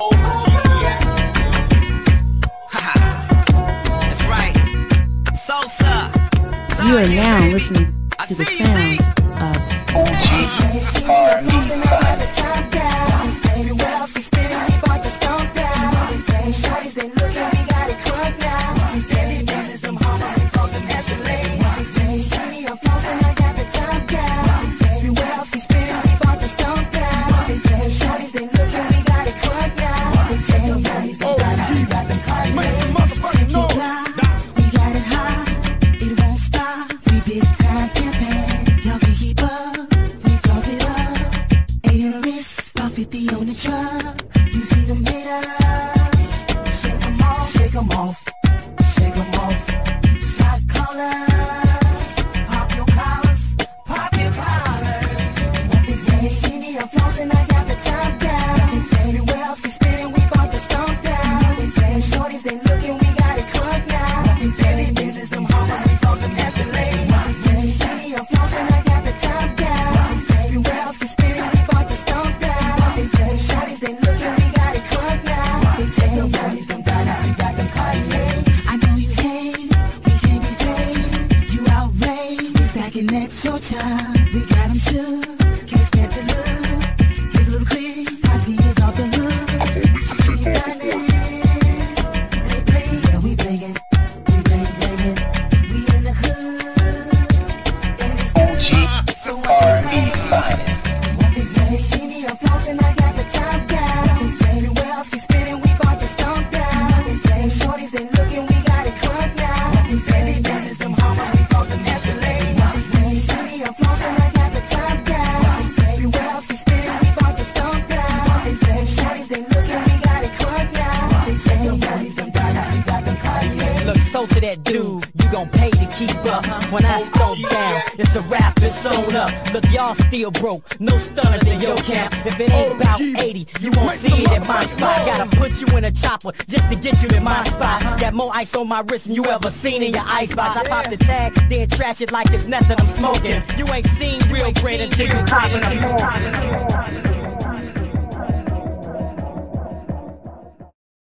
You are now listening to the sounds of on the truck, you see them haters. Shake 'em off, shake 'em off, shake 'em off. Shot callers, pop your collars, pop your collars. What they say, at your time. We got 'em shook, So to that dude, you gon' pay to keep up. When I stomp down, it's a rap, it's on up. Look, y'all still broke, no stunners in your camp. If it ain't about 80, you won't see it at my spot. Gotta put you in a chopper just to get you in my spot. Got more ice on my wrist than you ever seen in your icebox. I pop the tag, then trash it like it's nothing I'm smoking. You ain't seen real great until you a morning.